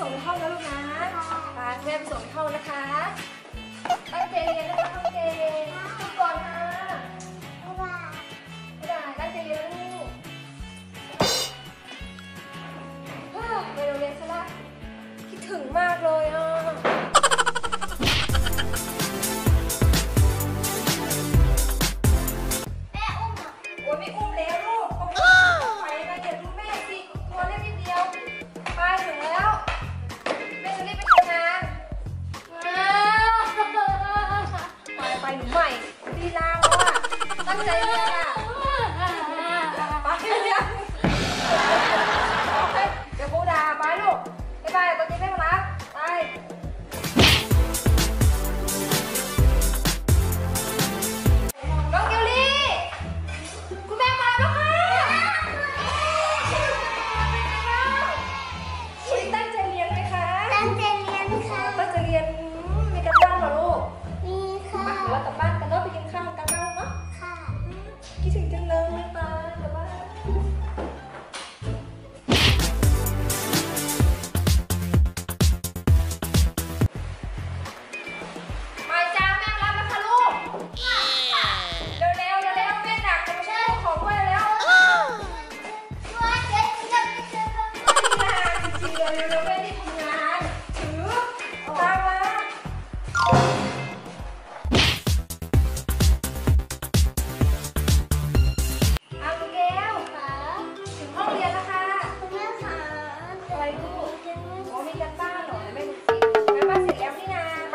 ส่งในห้าแล้วลูกนะพาแม่ไปส่งในห้านะคะตั้งใจเรียนนะคะตั้งใจทุกคนนะบ๊ายบายบ๊ายบายตั้งใจเรียนนะลูกไปโรงเรียนซะละคิดถึงมากเลย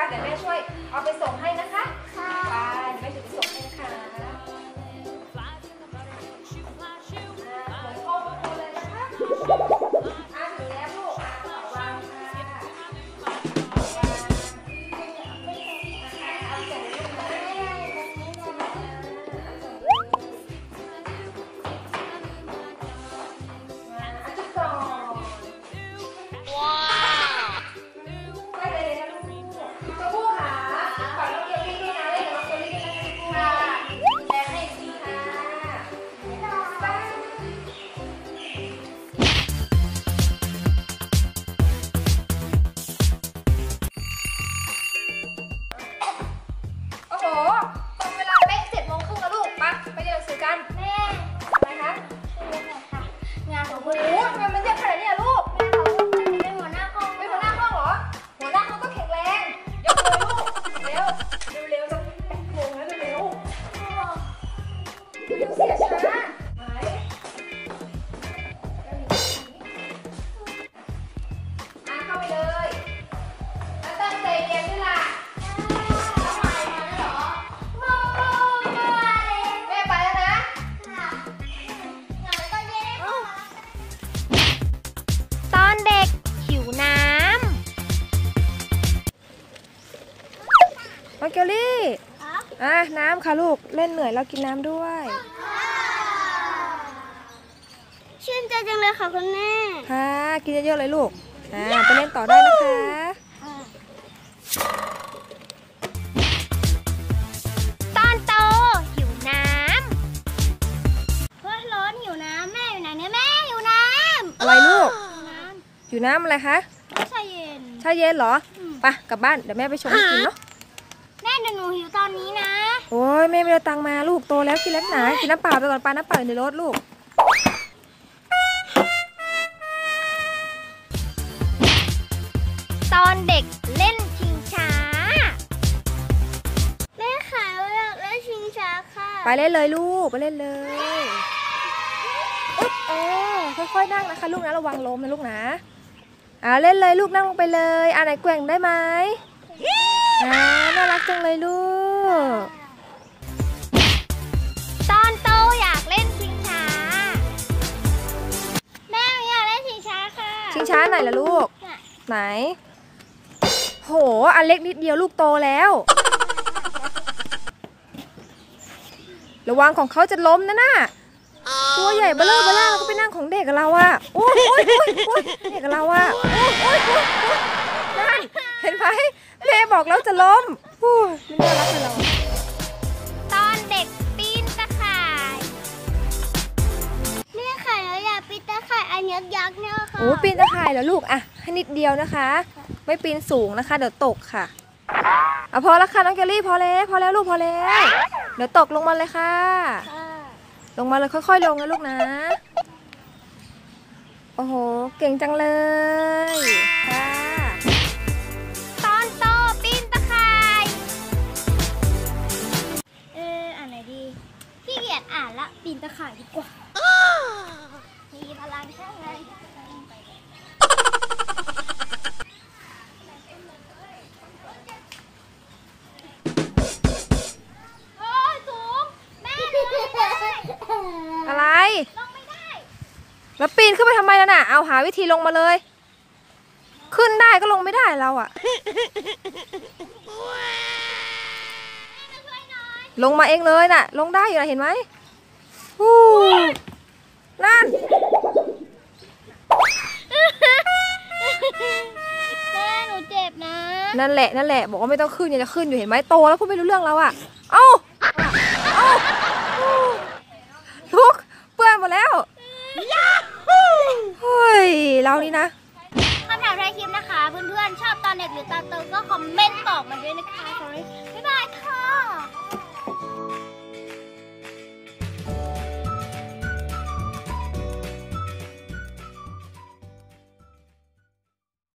เดี๋ยวแม่ช่วยเอาไปส่งให้นะคะ งานข อะน้ำค่ะลูกเล่นเหนื่อยแล้วกินน้ำด้วยชื่นใจจังเลยค่ะคุณแม่ค่ะกินเยอะๆเลยลูกอ่าไปเล่นต่อได้นะคะตอนโตหิวน้เฮ้ยร้อนหิวน้ำแม่อยู่ไหนเนี่ยแม่หิวน้อะไรลูกำน้อยู่น้ำอะไรคะำชาเย็นชาเย็นเหรออืมไปกลับบ้านเดี๋ยวแม่ไปชงให้กินเนาะแม่เดี๋ยวหนูหิวตอนนี้นะ โอ้ยแม่ไม่ได้ตังค์มาลูกโตแล้วกินแล้วหนากินน้ำเปล่าไปก่อนปลาน้ำเปล่าอยู่ในรถลูกำตอนเด็กเล่นชิงช้า แม่ค่ะเราอยากเล่นชิงช้าค่ะ ไปเล่นเลยลูกไปเล่นเลยอุ๊บเออค่อยๆนั่งนะคะลูกนะระวังล้มนะลูกนะอ่าเล่นเลยลูกนั่งลงไปเลยอ่าไหนแกว่งได้ไหมอ่าน่ารักจังเลยลูก ช้าไหนล่ะลูก ไหน โห อันเล็กนิดเดียวลูกโตแล้ว ระวังของเขาจะล้มนะน่ะตัวใหญ่เบ้อเร่อเบ้อเร่อแล้วก็ไปนั่งของเด็กกับเราอะโอ้ยโอ้ยโอ้ยโอ้ยเด็กกับเราอะโอ้ยโอ้ยโอ้ยโอ้ยนั่นเห็นไหมแม่บอกแล้วจะล้มอู้ไม่น่ารักเลยเรา อันยักษ์ยักษ์เนี่ยค่ะโอ้ปีนตะข่ายเหรอลูกอะให้นิดเดียวนะคะ ไม่ปีนสูงนะคะ เดี๋ยวตกค่ะเอาพอแล้วค่ะน้องเกลลี่พอแล้วพอแล้วลูกพอแล้วเดี๋ยวตกลงมาเลยค่ะค่ะ ลงมาเลยค่อยๆ ลงนะลูกนะ โอ้โห เก่งจังเลยค่ะตอนโตปีนตะข่ายเอออ่านไหนดีพี่เกียจอ่านละปีนตะข่ายดีกว่า มีพลังแค่ไหโอ้ยสูง แม่อะไร ลงไม่ได้ แล้วปีนขึ้นไปทำไมแล้วน่ะ เอาหาวิธีลงมาเลย ขึ้นได้ก็ลงไม่ได้เราอะลงมาเองเลยน่ะ ลงได้อยู่นะเห็นไหมอู้นั่น นูเจ็บนะ นั่นแหละนั่นแหละ บอกว่าไม่ต้องขึ้นยังจะขึ้นอยู่เห็นไหมโตแล้วพูดไม่รู้เรื่องแล้วอะเอ้าเอ้าลุกเปื้อนหมดแล้วเฮ้ยเรานี่นะคำถามท้ายคลิปนะคะ เพื่อนๆ ชอบตอนเด็กหรือตอนโตก็คอมเมนต์บอกมาด้วยนะคะบ๊ายบายค่ะ